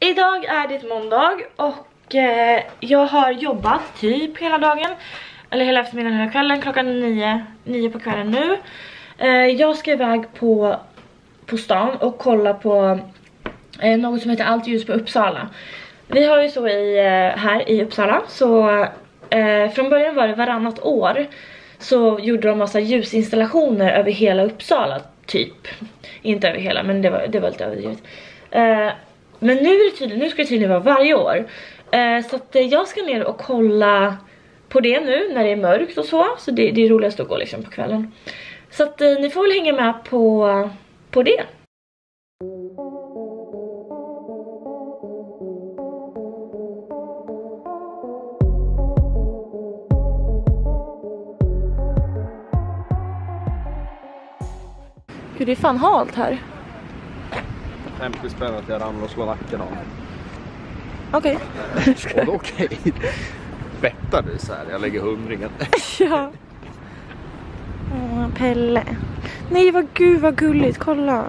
Idag är det måndag och eh, jag har jobbat typ hela dagen. Eller hela eftermiddagen, hela kvällen. Klockan är nio, nio på kvällen nu. Eh, jag ska iväg på, på stan och kolla på eh, något som heter Allt ljus på Uppsala. Vi har ju så i, eh, här i Uppsala så eh, från början var det varannat år så gjorde de massa ljusinstallationer över hela Uppsala typ. Inte över hela men det var, det var lite överdrivet. Eh, men nu är det tydligen, nu ska det tydligen vara varje år. Eh, så att eh, jag ska ner och kolla på det nu när det är mörkt och så. Så det, det är roligast att gå liksom på kvällen. Så att eh, ni får väl hänga med på, på det. Gud det är fan halt här. 50 spänn att jag ramlar och slår nacken av. Okej. Vadå okej? Bettar du så här? Jag lägger hundringen. Ja. Åh, Pelle. Nej vad gud vad gulligt, kolla.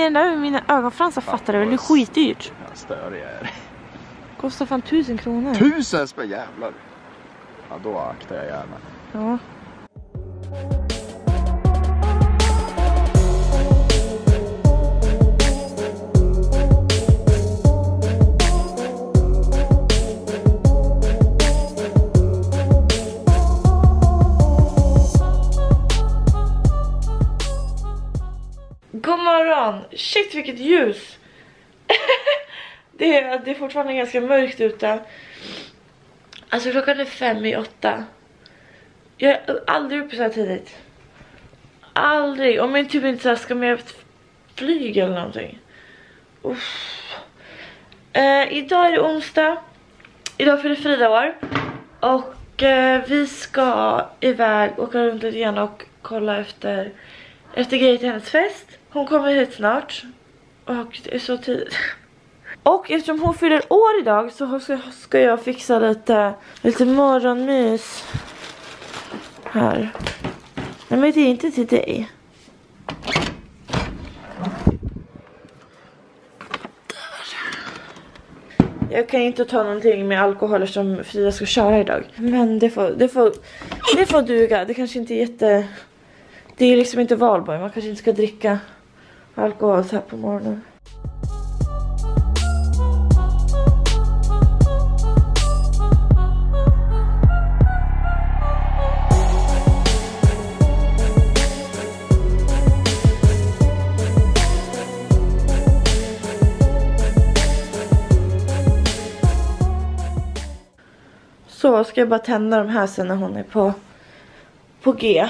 I den där mina ögonfransar fattar du väl? Det är skitdyrt. Jag är. Kostar fan tusen kronor. Tusen spänn jävlar. Ja då aktar jag gärna. Ja. Shit vilket ljus! det, är, det är fortfarande ganska mörkt ute. Alltså klockan är fem i åtta. Jag är aldrig uppe så här tidigt. Aldrig. Om jag typ inte så här ska med ett flyg eller någonting. Uff. Eh, idag är det onsdag. Idag fyller Frida år. Och eh, vi ska iväg och åka runt lite grann och kolla efter, efter grejer till hennes fest. Hon kommer hit snart. Och det är så tidigt. Och eftersom hon fyller år idag så ska, ska jag fixa lite, lite morgonmys. Här. Nej men det är inte till dig. Där. Jag kan inte ta någonting med alkohol eftersom Frida ska köra idag. Men det får, det får, det får duga. Det kanske inte är jätte... Det är liksom inte valborg. Man kanske inte ska dricka alkohol så här på morgonen. Så ska jag bara tända de här sen när hon är på, på G.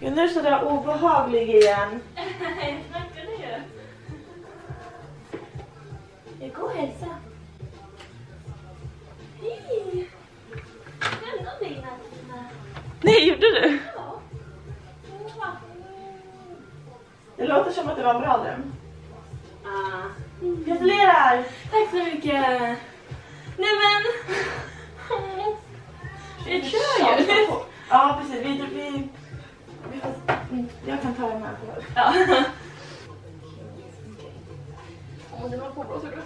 Nu är du sådär obehaglig igen. Snackar ni ju? Jag går och hälsa. Hej! Någonting i natten? Nej, gjorde du? Ja. Det låter som att det var en bra dröm. Ah. Gratulerar! Tack så mycket! Nej men! Vi kör ju! Ja, precis. Vi, vi, jag kan ta den här. Ja. Åh, den var på blåsa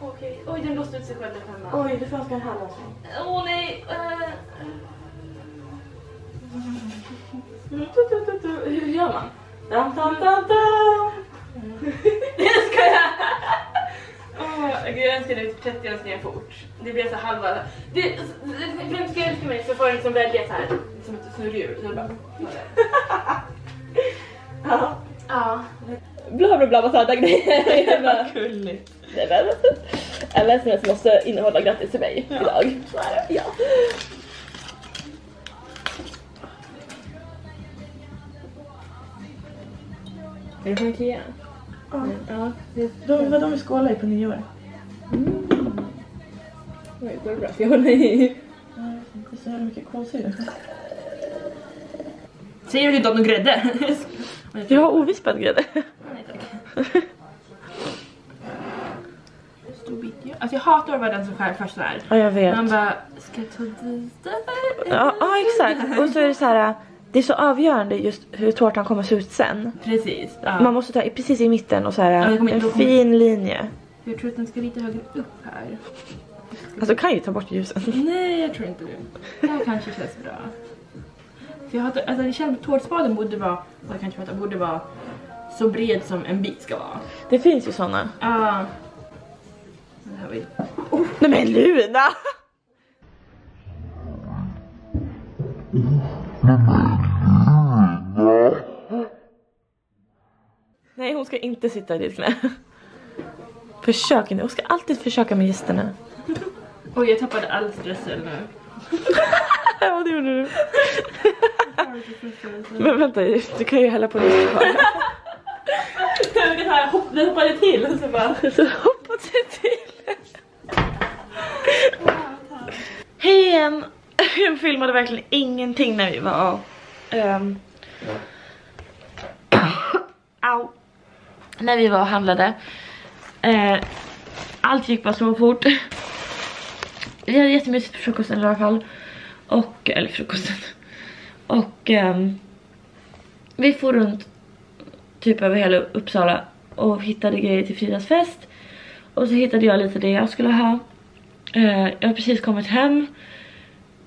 Okej. Oj, den blåste ut sig själv där hemma. Oj, det fanns en halvårsring. Åh nej! eh, Hur gör man? Dam, dam, dam, dam. Jag gud, jag önskar det var 30 önskningar fort. Det blir så halva. Det, vem ska älska mig så får jag liksom välja så här som ett snurrdjur. Så bara... Ja. Ja. Bla bla bla massa grejer. Jag bara, Gulligt. Alla sms måste innehålla grattis till mig idag. Så är det. Ja. Är det från Ikea? Ja. Ja, det De, vad de skålar i på nyår. Oj, går det bra? Ska jag hålla i? Det är så jävla mycket kolsyra. Säger du inte om någon grädde? Jag har ovispad grädde. Nej tack. Stor bit. Alltså jag hatar att vara den som skär först sådär. Ja, jag vet. Man bara, ska jag ta det här? Ja, ja, exakt. Och så är det så här. Det är så avgörande just hur tårtan kommer se ut sen. Precis. Ja. Man måste ta precis i mitten och så här Ja, en inte- då kommer- fin linje. Jag tror att den ska lite högre upp här. Alltså kan ju ta bort ljusen. Nej, jag tror inte det. Det här kanske känns bra. För jag har, alltså det känns tårtspaden borde vara, jag kanske pratar, borde vara så bred som en bit ska vara. Det finns ju såna. Ja. Det här var ju... Nej men Luna! Nej hon ska inte sitta i ditt knä. Försök inte, hon ska alltid försöka med gästerna. Oj, jag tappade all stressel nu. Ja det gjorde du. Men vänta, du kan ju hälla på kvar. Det här hopp, det hoppade till och så bara... Så hoppas jag till. Hej igen! Jag filmade verkligen ingenting när vi var... Um, au. När vi var och handlade. Eh, allt gick bara så fort. Vi hade jättemysigt på frukosten i alla fall. Och, eller frukosten. Och eh, vi får runt typ över hela Uppsala och hittade grejer till Fridas fest. Och så hittade jag lite det jag skulle ha. Eh, jag har precis kommit hem.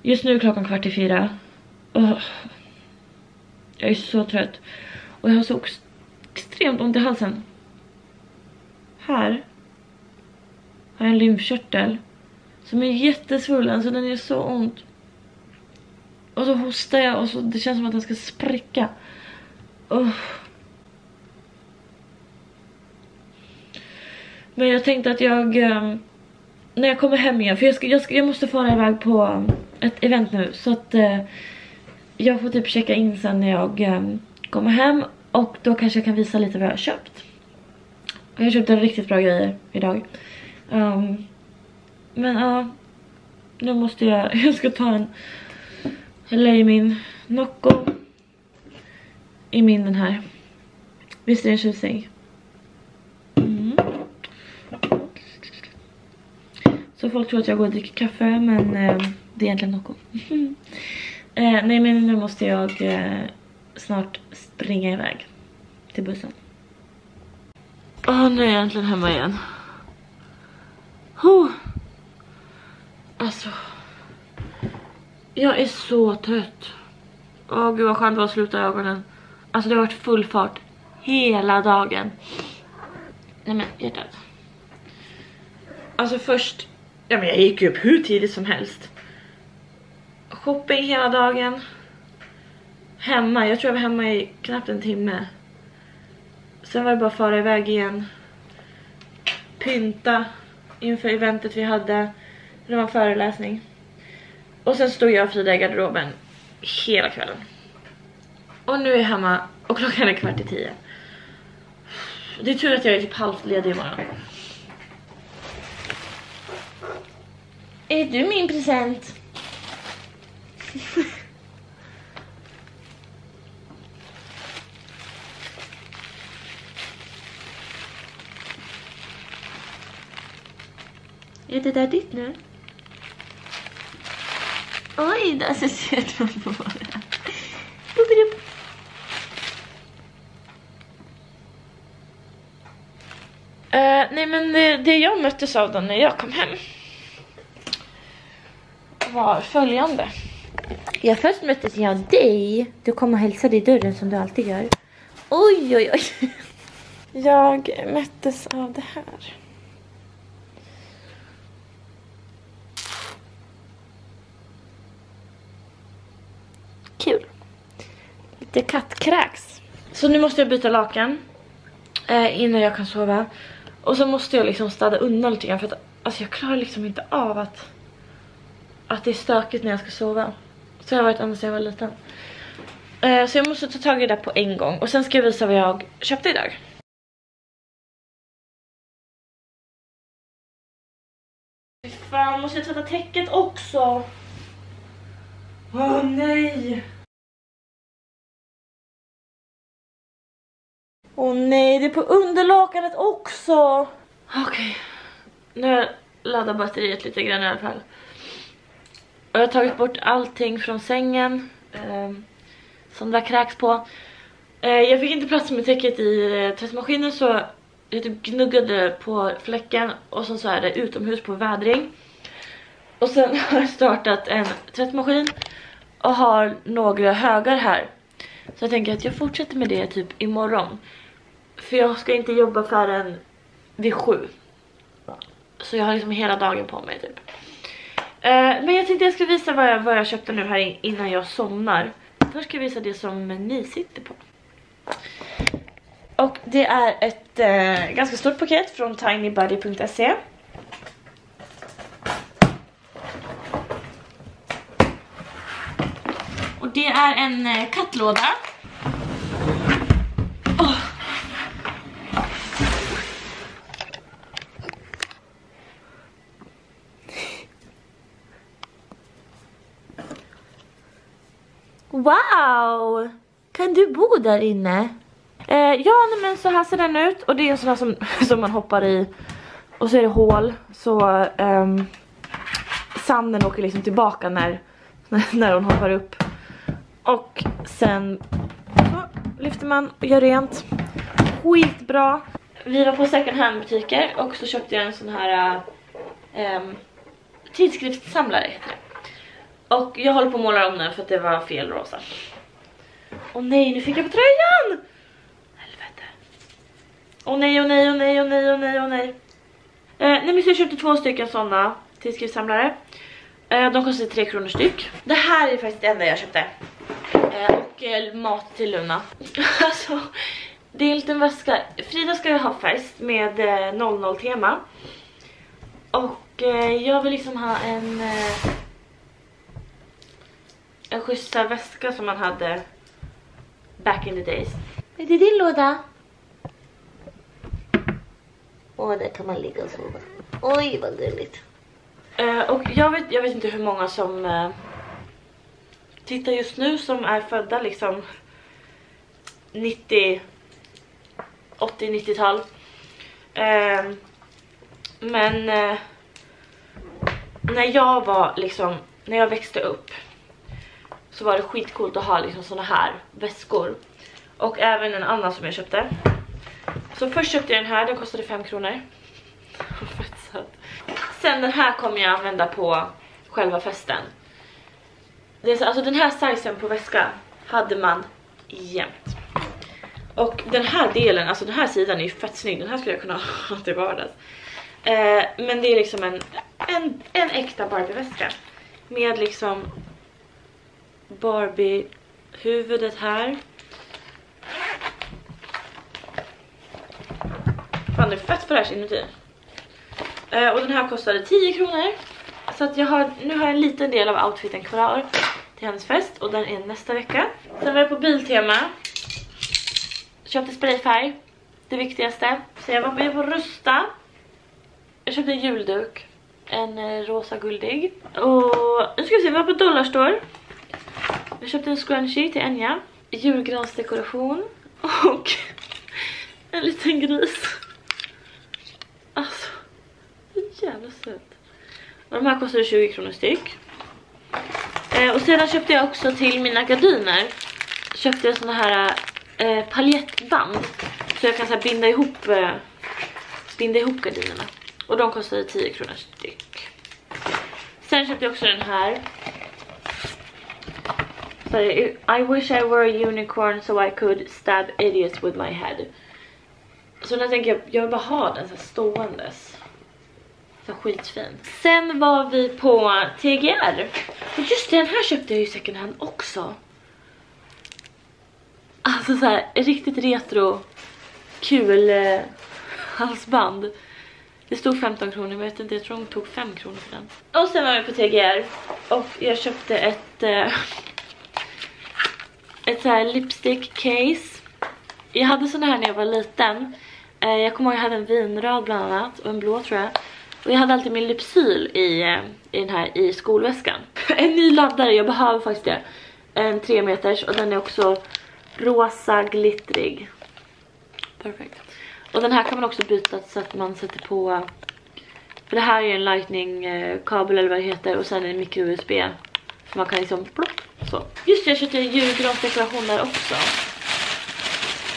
Just nu är klockan kvart i fyra. Oh. jag är så trött. Och jag har så extremt ont i halsen. Här har jag en lymfkörtel som är jättesvullen så den är så ont. Och så hostar jag och så det känns som att den ska spricka. Oh. Men jag tänkte att jag, ehm, när jag kommer hem igen, för jag, ska, jag, ska, jag måste fara iväg på ehm, ett event nu så att eh, jag får typ checka in sen när jag ehm, kommer hem och då kanske jag kan visa lite vad jag har köpt. Jag har köpt en riktigt bra grejer idag. Um, men ja, nu måste jag, jag ska ta en, hälla i min Nocco i min den här. Visst är den tjusig? Mm. Så folk tror att jag går och dricker kaffe men eh, det är egentligen Nocco. eh, nej men nu måste jag eh, snart springa iväg till bussen. Åh nu är jag äntligen hemma igen. Oh. Alltså. Jag är så trött. Åh gud vad skönt det var att sluta ögonen. Alltså det har varit full fart hela dagen. Nej men hjärtat. Alltså först, ja men jag gick ju upp hur tidigt som helst. Shopping hela dagen. Hemma, jag tror jag var hemma i knappt en timme. Sen var det bara fara iväg igen. Pynta inför eventet vi hade. Det var en föreläsning. Och sen stod jag och Frida i garderoben hela kvällen. Och nu är jag hemma och klockan är kvart i tio. Det är tur att jag är typ halvt ledig imorgon. Är du min present? Är det där ditt nu? Oj, där så söt man får vara. Nej men det, det jag möttes av då när jag kom hem var följande. Jag först möttes jag av dig. Du kom och hälsade i dörren som du alltid gör. Oj, oj, oj. Jag möttes av det här. lite kattkräks. Så nu måste jag byta lakan eh, innan jag kan sova. Och så måste jag liksom städa undan lite grann för att alltså jag klarar liksom inte av att, att det är stökigt när jag ska sova. Så jag har varit ända sedan jag var liten. Eh, så jag måste ta tag i det där på en gång och sen ska jag visa vad jag köpte idag. Fan, måste jag tvätta täcket också? Åh oh, nej! Åh nej, det är på underlakanet också! Okej, nu har jag laddat batteriet lite grann i alla fall. Och jag har tagit bort allting från sängen eh, som det har kräks på. Eh, jag fick inte plats med täcket i eh, tvättmaskinen så jag typ gnuggade på fläcken och sen så är det utomhus på vädring. Och sen har jag startat en tvättmaskin och har några högar här. Så jag tänker att jag fortsätter med det typ imorgon. För jag ska inte jobba förrän vid sju. Så jag har liksom hela dagen på mig typ. Uh, men jag tänkte jag ska visa vad jag, vad jag köpte nu här innan jag somnar. Först ska jag visa det som ni sitter på. Och det är ett uh, ganska stort paket från tinybuddy.se. Och det är en uh, kattlåda. Oh. Wow! Kan du bo där inne? Eh, ja, nej, men så här ser den ut och det är en sån här som, som man hoppar i och så är det hål så ehm, sanden åker liksom tillbaka när, när hon hoppar upp. Och sen så lyfter man och gör rent. Skitbra. Vi var på second hand butiker och så köpte jag en sån här um, tidskriftssamlare heter det. Och jag håller på att måla om den för att det var fel rosa. Åh nej, nu fick jag på tröjan! Helvete. Åh nej, åh nej, åh nej, åh nej, åh nej, åh nej. Eh, nej men så jag köpte två stycken sådana tidskriftssamlare. Eh, de kostade 3 kronor styck. Det här är faktiskt det enda jag köpte. Eh, och eh, mat till Luna. alltså, det är en liten väska. Frida ska ju ha fest med eh, 00-tema. Och eh, jag vill liksom ha en eh, en schyssta väska som man hade back in the days. Är det din låda? Åh, där kan man ligga och sova. Oj, vad gulligt. Uh, och jag vet, jag vet inte hur många som uh, tittar just nu som är födda liksom 90 80-90-tal. Uh, men när jag var liksom, när jag växte upp så var det skitcoolt att ha liksom såna här väskor. Och även en annan som jag köpte. Så först köpte jag den här, den kostade 5 kronor. Sen den här kommer jag använda på själva festen. Det är så, alltså den här sizen på väska hade man jämt. Och den här delen, alltså den här sidan är ju fett snygg. Den här skulle jag kunna ha till vardags. Eh, men det är liksom en, en, en äkta Barbie-väska. Med liksom Barbie-huvudet här. Fan det är fett fräscht inuti. Uh, och den här kostade 10 kronor. Så att jag har, nu har jag en liten del av outfiten kvar till hennes fest och den är nästa vecka. Sen var jag på Biltema. Köpte sprayfärg, det viktigaste. Så jag var med på Rusta. Jag köpte en julduk, en eh, rosa guldig. Och nu ska vi se, vi var på Dollarstore. Jag köpte en scrunchie till Enya. Julgransdekoration. Och en liten gris. Alltså, så jävla söt. Och de här kostade 20 kronor styck. Eh, och sedan köpte jag också till mina gardiner. Köpte jag såna här eh, paljettband. Så jag kan så här, binda ihop eh, binda ihop gardinerna. Och de kostade 10 kronor styck. Sen köpte jag också den här So I wish I were a unicorn so I could stab idiots with my head. Så nu tänker jag, jag vill bara ha den så ståendes. Så skitfin. Sen var vi på TGR. Och just det, den här köpte jag ju second hand också. Alltså så här, riktigt retro, kul eh, halsband. Det stod 15 kronor, men jag vet inte, jag tror de tog 5 kronor för den. Och sen var vi på TGR och jag köpte ett eh, ett så här lipstick case. Jag hade såna här när jag var liten. Eh, jag kommer ihåg att jag hade en vinröd bland annat och en blå tror jag. Och jag hade alltid min Lypsyl i, eh, i den här i skolväskan. en ny laddare, jag behöver faktiskt det. En 3 meters och den är också rosa glittrig. Perfekt. Och den här kan man också byta så att man sätter på för det här är en lightning eh, eller vad det heter och sen en micro USB. Så man kan liksom plopp, så. Just det, jag köpte julgransdekoration där också.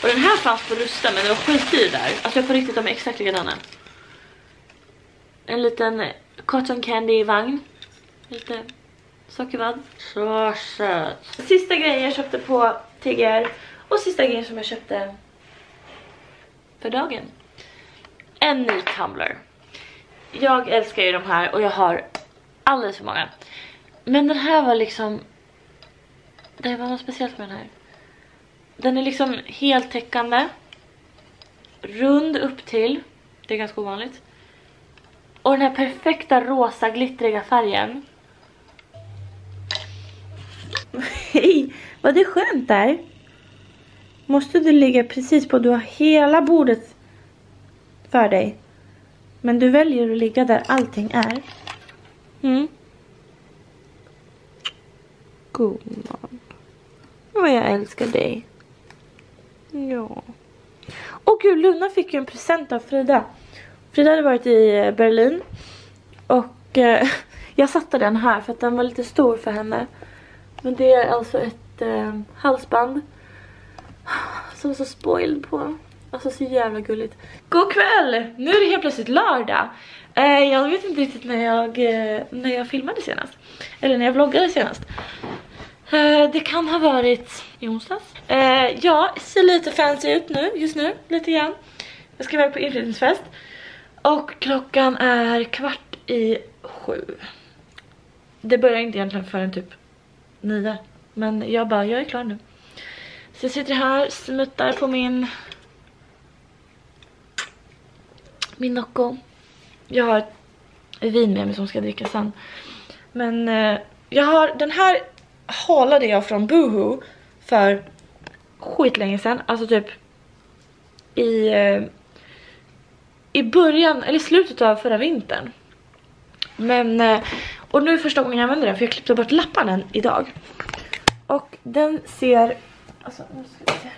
Och den här fanns på Rusta men det var skitdyr där. Alltså jag på riktigt de är exakt likadana. En liten cotton candy vagn. Lite sockervadd. Så söt. Sista grejen jag köpte på TGR. Och sista grejen som jag köpte för dagen. En ny tumbler. Jag älskar ju de här och jag har alldeles för många. Men den här var liksom... Det var något speciellt med den här. Den är liksom heltäckande. Rund upp till. Det är ganska ovanligt. Och den här perfekta rosa glittriga färgen. Hej! Vad det skönt där? Måste du ligga precis på, du har hela bordet för dig. Men du väljer att ligga där allting är. Mm. Gumman. Vad jag älskar dig. Ja. Och gud, Luna fick ju en present av Frida. Frida hade varit i eh, Berlin. Och eh, jag satte den här för att den var lite stor för henne. Men det är alltså ett eh, halsband. Som är så spoiled på. Alltså så jävla gulligt. God kväll! Nu är det helt plötsligt lördag. Eh, jag vet inte riktigt när jag, eh, när jag filmade senast. Eller när jag vloggade senast. Eh, det kan ha varit i onsdags. Eh, ja, ser lite fancy ut nu, just nu, lite grann. Jag ska iväg på inflyttningsfest. Och klockan är kvart i sju. Det börjar inte egentligen förrän typ nio. Men jag bara, jag är klar nu. Så jag sitter här, smuttar på min min Nocco. Jag har vin med mig som ska dricka sen. Men eh, jag har, den här halade jag från Boohoo för skitlänge sedan. Alltså typ i, eh, i början, eller i slutet av förra vintern. Men, eh, och nu är första gången jag använder den för jag klippte bort lapparna idag. Och den ser, alltså nu ska vi se.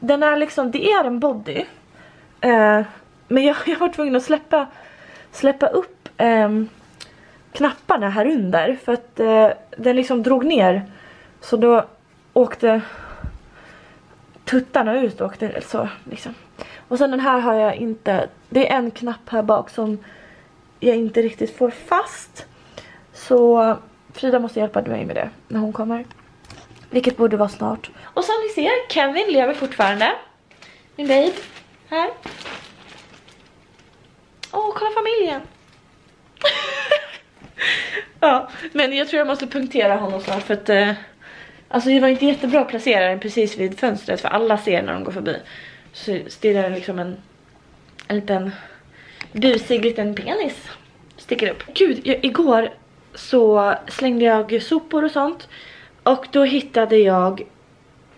Den är liksom, det är en body. Eh, men jag, jag var tvungen att släppa, släppa upp eh, knapparna här under för att eh, den liksom drog ner. Så då åkte tuttarna ut och åkte så liksom. Och sen den här har jag inte, det är en knapp här bak som jag inte riktigt får fast. Så Frida måste hjälpa mig med det när hon kommer. Vilket borde vara snart. Och som ni ser, Kevin lever fortfarande. Min babe. Här. Åh, kolla familjen. ja, men jag tror jag måste punktera honom snart för att eh, alltså det var inte jättebra att placera den precis vid fönstret för alla ser när de går förbi. Så stirrar den liksom en, en liten busig liten penis sticker upp. Gud, jag, igår så slängde jag sopor och sånt och då hittade jag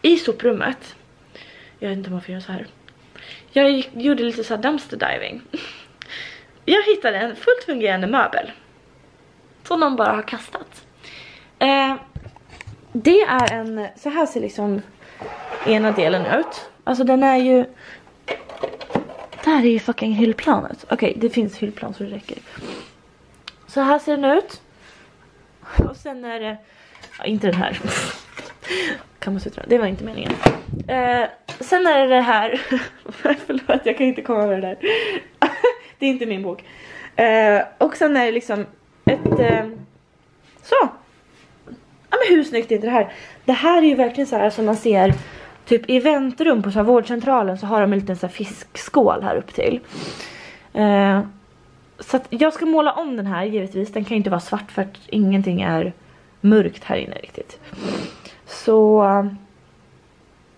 i soprummet, jag vet inte om man får göra så här. Jag gjorde lite så här dumpster diving. Jag hittade en fullt fungerande möbel. Som någon bara har kastat. Eh, det är en, så här ser liksom ena delen ut. Alltså den är ju, där är ju fucking hyllplanet. Okej, okay, det finns hyllplan så det räcker. Så här ser den ut. Och sen är det, ja, inte den här. Kan man sutra, det var inte meningen. Eh, sen är det det här, förlåt jag kan inte komma över det där. det är inte min bok. Eh, och sen är det liksom ett... Eh, så. Ja men hur snyggt är inte det här? Det här är ju verkligen så här som man ser typ i väntrum på så här vårdcentralen så har de en liten så här fiskskål här upp till. Eh, så att jag ska måla om den här givetvis. Den kan ju inte vara svart för att ingenting är mörkt här inne riktigt. Så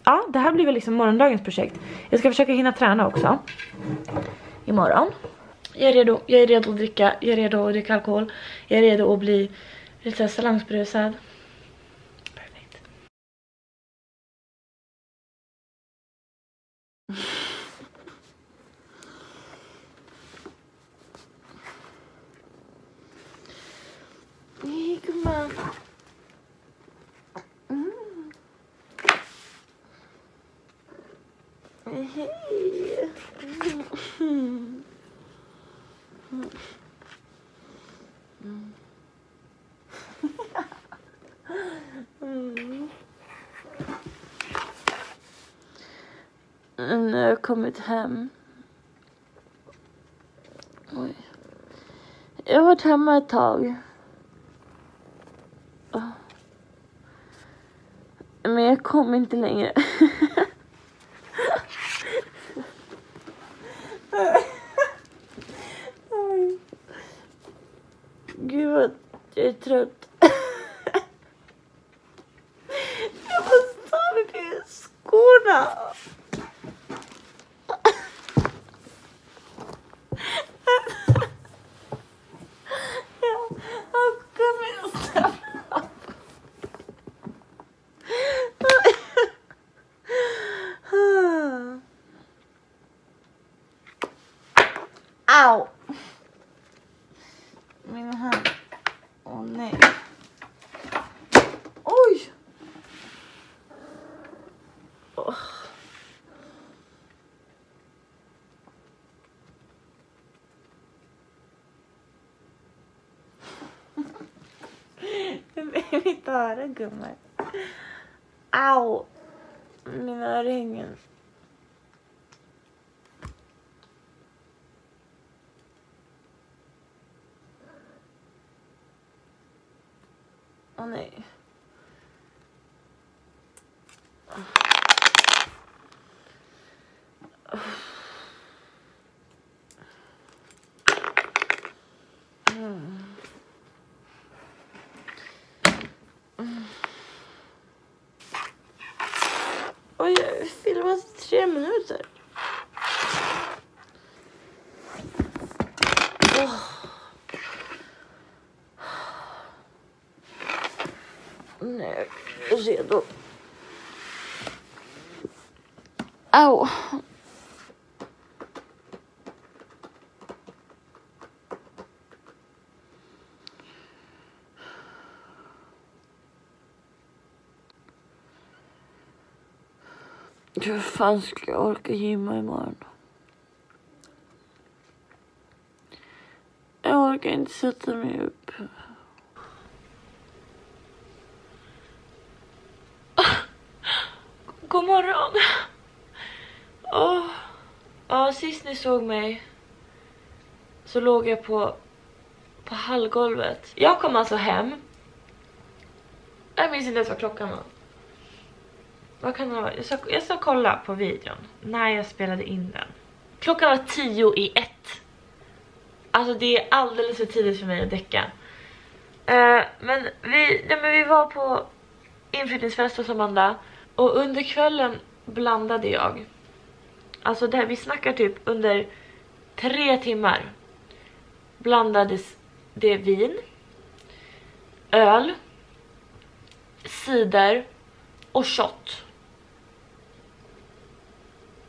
ja, det här blir väl liksom morgondagens projekt. Jag ska försöka hinna träna också imorgon. Jag är redo, jag är redo att dricka, jag är redo att dricka alkohol. Jag är redo att bli lite salangsberusad. Perfekt. Nej gumman. Mm. Hej. Mm. Mm. mm. mm. Nu har jag kommit hem. Oj. Jag har varit hemma ett tag. Ah. Men jag kom inte längre. Oj. Gud vad jag är trött. Jag måste ta mig till skorna. Jag har kommit snabbt. Au! Min hand. Åh nej. Oj! Åh. I Mitt öra gumman. Au! Mina örhängen. Åh nej. Mm. Oj, jag har filmat tre minuter. Åh. Nu är jag redo. Au. Hur fan ska jag orka gymma imorgon? Jag orkar inte sätta mig upp. God morgon. Oh. Ja, sist ni såg mig så låg jag på, på hallgolvet. Jag kom alltså hem. Jag minns inte ens vad klockan var. Vad kan det vara? Jag ska, jag ska kolla på videon när jag spelade in den. Klockan var tio i ett. Alltså det är alldeles för tidigt för mig att däcka. Uh, men, vi, nej, men vi var på inflyttningsfest hos Amanda och under kvällen blandade jag. Alltså där vi snackar typ under tre timmar blandades det vin, öl, cider och shot.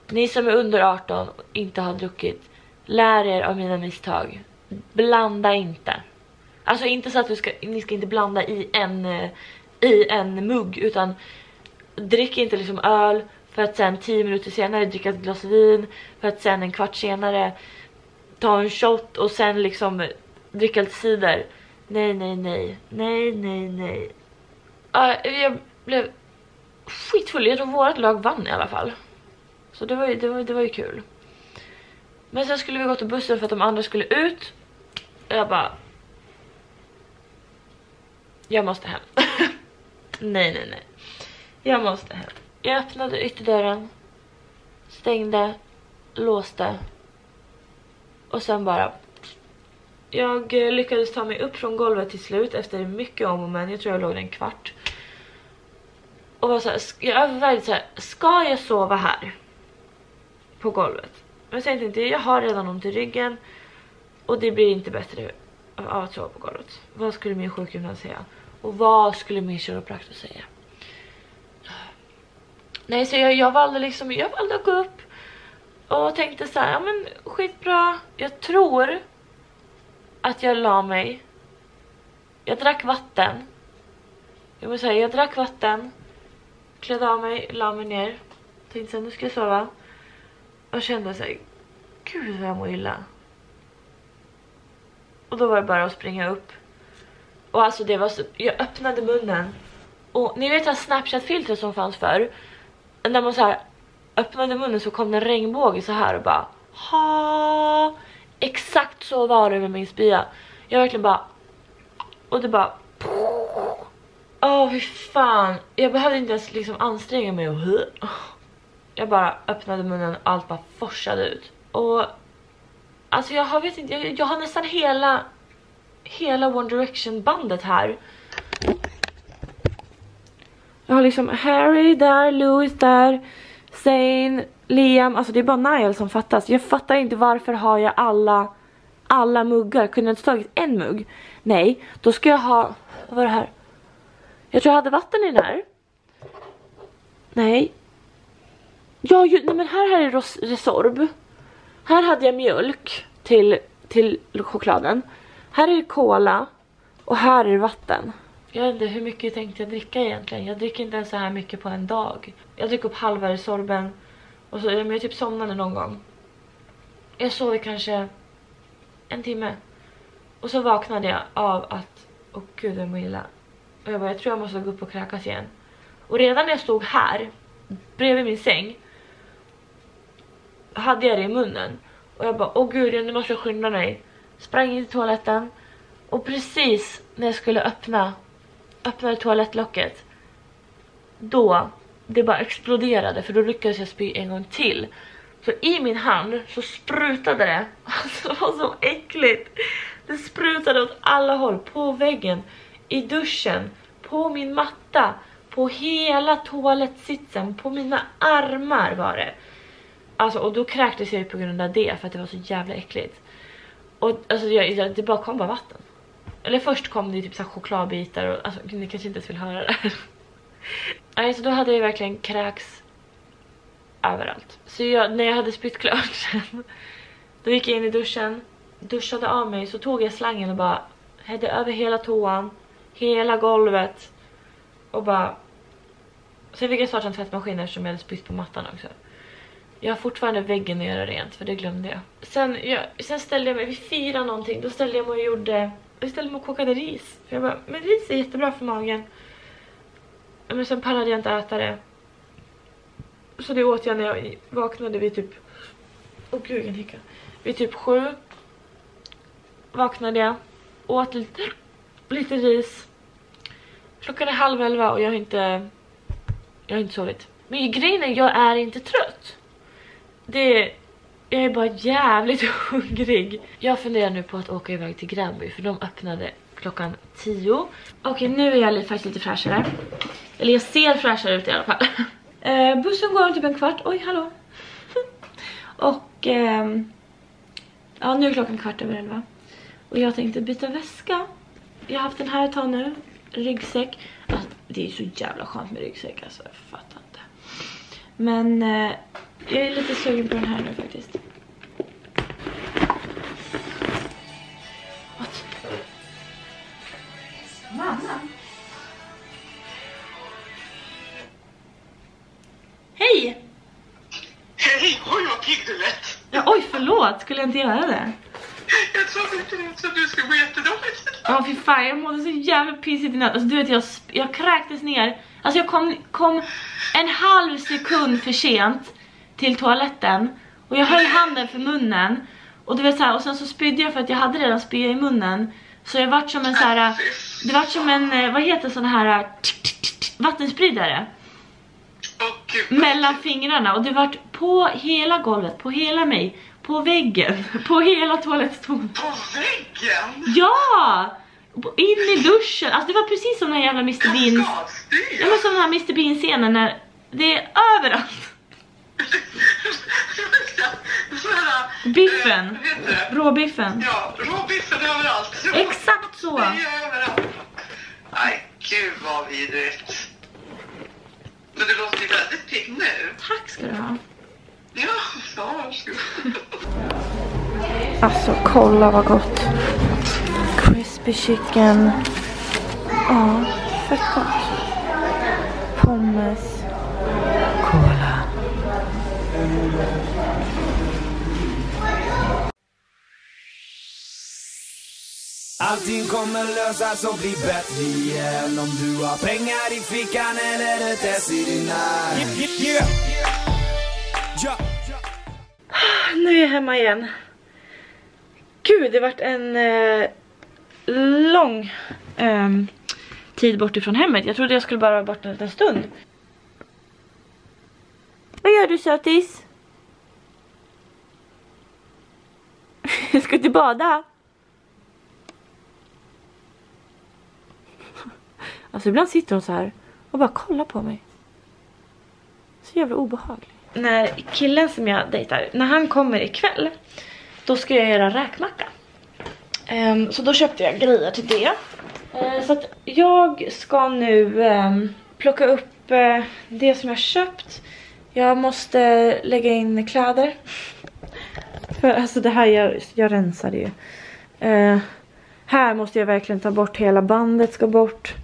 Ni som är under 18 och inte har druckit, lär er av mina misstag. Blanda inte. Alltså inte så att du ska, ni ska inte blanda i en, eh, i en mugg utan drick inte liksom öl för att sen 10 minuter senare dricka ett glas vin för att sen en kvart senare ta en shot och sen liksom dricka lite cider. Nej, nej, nej. Nej, nej, nej. Uh, jag blev skitfull. Jag tror vårt lag vann i alla fall. Så det var ju, det var, det var ju kul. Men sen skulle vi gå till bussen för att de andra skulle ut. Jag bara... Jag måste hem. nej, nej, nej. Jag måste hem. Jag öppnade ytterdörren. Stängde. Låste. Och sen bara... Jag eh, lyckades ta mig upp från golvet till slut efter mycket om och men. Jag tror jag låg där en kvart. Och var så här, jag övervägde så här, ska jag sova här? På golvet. Men sen tänkte jag, jag har redan ont i ryggen. Och det blir inte bättre av att sova på golvet. Vad skulle min sjukgymnast säga? Och vad skulle min kiropraktor säga? Nej, så jag, jag valde liksom, jag valde att gå upp. Och tänkte så här, ja men skitbra. Jag tror att jag la mig jag drack vatten. Jag vill säga, jag drack vatten. Klädde av mig, la mig ner. Tänkte sen nu ska jag sova. Och kände sig gud vad jag mår illa. Och då var det bara att springa upp. Och alltså det var så, jag öppnade munnen. Och ni vet det här snapchat-filtret som fanns förr? När man så här öppnade munnen så kom det en regnbåge så här och bara ha Exakt så var det med min spya. Jag verkligen bara och det bara Åh oh, fy fan. Jag behövde inte ens liksom anstränga mig och jag bara öppnade munnen och allt bara forsade ut. Och alltså jag har, vet inte, jag, jag har nästan hela hela One Direction bandet här. Jag har liksom Harry där, Louis där, Zayn, Liam, alltså det är bara Niall som fattas. Jag fattar inte varför har jag alla alla muggar. Kunde jag inte tagit en mugg? Nej, då ska jag ha, vad var det här? Jag tror jag hade vatten i den här. Nej. Ja, ju, nej men här, här är ros, Resorb. Här hade jag mjölk till, till chokladen. Här är det cola och här är det vatten. Jag vet inte hur mycket tänkte jag dricka egentligen. Jag dricker inte ens så här mycket på en dag. Jag dricker upp halva Resorben och så jag typ somnade någon gång. Jag sov kanske en timme. Och så vaknade jag av att, åh gud jag mår illa. Och jag bara, jag tror jag måste gå upp och kräkas igen. Och redan när jag stod här, bredvid min säng, hade jag det i munnen. Och jag bara, åh gud, nu måste jag skynda mig. Sprang in till toaletten. Och precis när jag skulle öppna, öppna toalettlocket, då, det bara exploderade för då lyckades jag spy en gång till. Så i min hand så sprutade det, alltså det var så äckligt. Det sprutade åt alla håll, på väggen, i duschen, på min matta, på hela toalettsitsen, på mina armar var det. Alltså och då kräktes jag ju på grund av det för att det var så jävla äckligt. Och alltså jag, det bara kom bara vatten. Eller först kom det typ så chokladbitar och alltså ni kanske inte ens vill höra det här. Nej så då hade jag verkligen kräks överallt. Så jag, när jag hade spytt klart sen. då gick jag in i duschen, duschade av mig så tog jag slangen och bara hädde över hela toan, hela golvet och bara Sen fick jag starta en tvättmaskin eftersom jag hade spytt på mattan också. Jag har fortfarande väggen att göra rent för det glömde jag. Sen, jag, sen ställde jag mig, vi firade någonting, då ställde jag mig och gjorde, jag ställde mig och kokade ris. För jag bara, men ris är jättebra för magen. Men sen pallade jag inte äta det. Så det åt jag när jag vaknade vid typ, åh oh, gud vilken hicka. Vid typ sju vaknade jag, åt lite, lite ris. Klockan är halv elva och jag har inte, jag har inte sovit. Men grejen är, jag är inte trött det jag är bara jävligt hungrig. Jag funderar nu på att åka iväg till Gränby för de öppnade klockan 10. Okej, okay, nu är jag faktiskt lite fräschare. Eller jag ser fräschare ut i alla fall. Eh, bussen går om typ en kvart. Oj, hallå. och Eh, ja, nu är klockan kvart över elva. Och jag tänkte byta väska. Jag har haft den här ett tag nu. Ryggsäck. Alltså, det är så jävla skönt med ryggsäck alltså. Jag fattar inte. Men eh, jag är lite sugen på den här nu faktiskt. What? Mamma? Hej! Hej! Oj vad pigg du lät! Ja, oj förlåt, skulle jag inte göra det? Jag trodde inte så du skulle må jättedåligt. Ja fy fan, jag mådde så jävla pissigt i natt. Alltså du vet jag, jag kräktes ner. Alltså jag kom, kom en halv sekund för sent till toaletten och jag höll handen för munnen och du vet så här, och sen så spydde jag för att jag hade redan spya i munnen så jag vart som en så här det vart som en eh, vad heter sån här vattenspridare mellan fingrarna och det vart på hela golvet, på hela mig, på väggen, på hela toalettstolen. På väggen? Ja! In i duschen, alltså det var precis som den jävla Mr Bean. Ja men som den här Mr Bean scenen när det är överallt. Biffen. Eh, råbiffen. Ja, råbiffen överallt. Exakt så. Överallt. Nej, gud vad vidrigt. Men du låter ju väldigt pigg nu. Tack ska du ha. Ja, ja varsågod. Alltså kolla vad gott. Crispy chicken, Ja, fett gott. Pommes. Allting kommer lösas och bli bättre igen Om du har pengar i fickan eller ett S i din. Nu är jag hemma igen. Gud, det har varit en eh, lång ehm, tid bort ifrån hemmet. Jag trodde jag skulle bara vara borta en liten stund. Vad gör du sötis? Ska du bada? Alltså ibland sitter hon så här och bara kollar på mig. Så jävla obehaglig. När killen som jag dejtar, när han kommer ikväll, då ska jag göra räkmacka. Um, så då köpte jag grejer till det. Uh, så att jag ska nu um, plocka upp uh, det som jag köpt. Jag måste lägga in kläder. För alltså det här, jag, jag rensar det ju. Eh, här måste jag verkligen ta bort hela bandet, ska bort.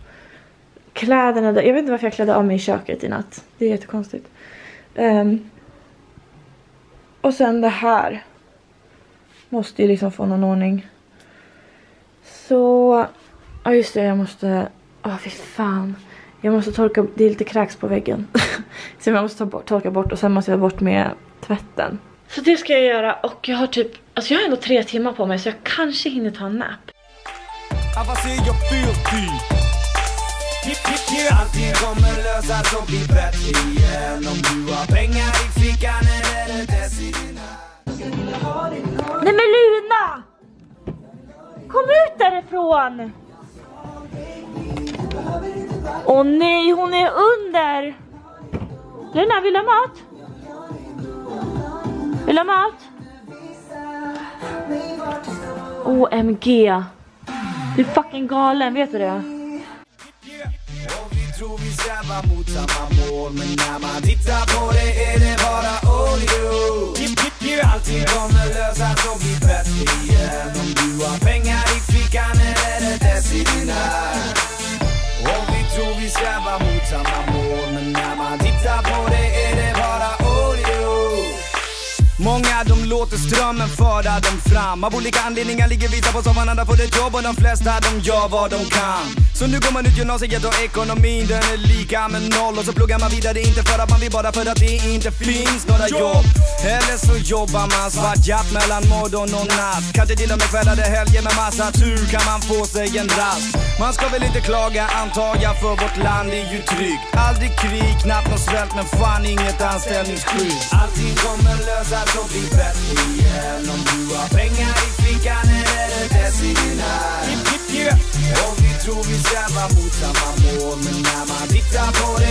Kläderna, där- jag vet inte varför jag klädde av mig i köket i natt. Det är jättekonstigt. Ehm, och sen det här. Måste ju liksom få någon ordning. Så, ja just det, jag måste, ja fy fan. Jag måste torka, det är lite kräks på väggen. så jag måste ta bort, torka bort och sen måste jag bort med tvätten. Så det ska jag göra och jag har typ, alltså jag har ändå tre timmar på mig så jag kanske hinner ta en nap. Avancé, jag filthy Allting kommer lösas och bli bättre igen Om du har pengar i fickan eller ett S i din hand Nej men Luna! Kom ut därifrån! Åh nej, hon är under! Luna, vill du ha mat? Vill du ha mat? OMG! Du är fucking galen, vet du det? Vi tror vi strävar mot samma mål Men när man tittar på det är det bara Allting kommer lösas och bli bättre igen Om du har pengar i fickan eller ett S i din hand Och vi tror vi strävar mot samma mål Men när man tittar på det är det bara Många de låter strömmen föra dem fram. Av olika anledningar ligger vissa på soffan, andra får ett jobb och de flesta de gör vad de kan. Så nu går man ut gymnasiet och ekonomin den är lika med noll. Och så pluggar man vidare inte för att man vill bara för att det inte finns några jobb! Eller så jobbar man svartjatt mellan morgon och natt. Kanske till och med kvällar det helger med massa tur kan man få sig en rast. Man ska väl inte klaga antar jag för vårt land är ju tryggt. Aldrig krig, knappt någon svält men fan inget anställningsskydd. Allting kommer lösas och bli bättre igen. Om du har pengar i fickan eller ett S i din hand Och vi tror vi strävar mot samma mål Men när man tittar på det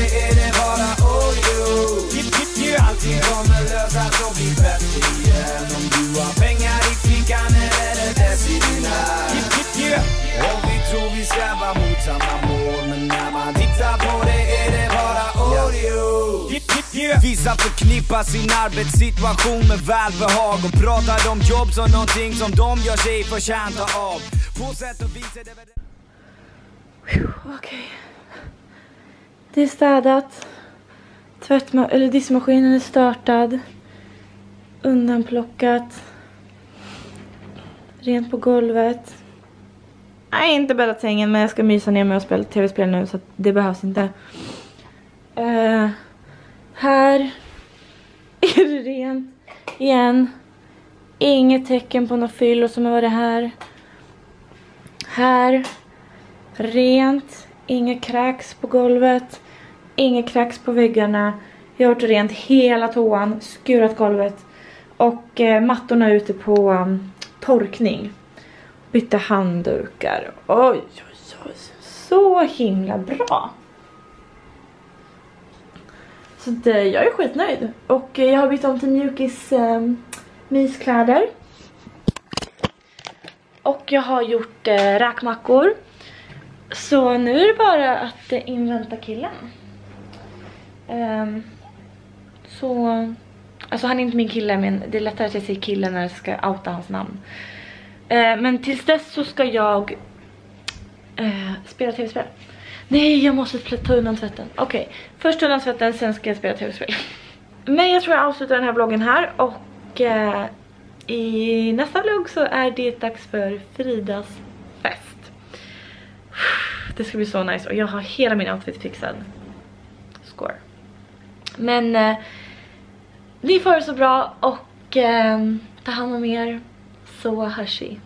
Vissa förknippar sin arbetssituation med välbehag och pratar om jobb som någonting som de gör sig förtjänta av På sätt och vis är det väl Okej. Det är städat. Tvättma- eller diskmaskinen är startad. Undanplockat. Rent på golvet. Nej, inte bäddat sängen men jag ska mysa ner mig och spela tv-spel nu så det behövs inte. Uh, här är det rent igen. Inget tecken på något fyllo som har varit här. Här Rent, inget krax på golvet, inget krax på väggarna. Jag har gjort rent hela toan, skurat golvet och eh, mattorna är ute på um, torkning. Bytte handdukar. Oj, oj, oj. Så himla bra. Så det, eh, jag är skitnöjd. Och eh, jag har bytt om till mjukis eh, myskläder. Och jag har gjort eh, räkmackor. Så nu är det bara att eh, invänta killen. Ehm, så, alltså han är inte min kille men det är lättare att jag säger kille när jag ska outa hans namn. Eh, men tills dess så ska jag Eh, spela tv-spel. Nej, jag måste ta undan tvätten. Okej, först ta undan tvätten, sen ska jag spela tv-spel. Men jag tror jag avslutar den här vloggen här och eh, i nästa vlogg så är det dags för Fridas fest. Det ska bli så nice och jag har hela min outfit fixad. Score. Men eh, ni får det så bra och eh, ta hand om er så hörs vi.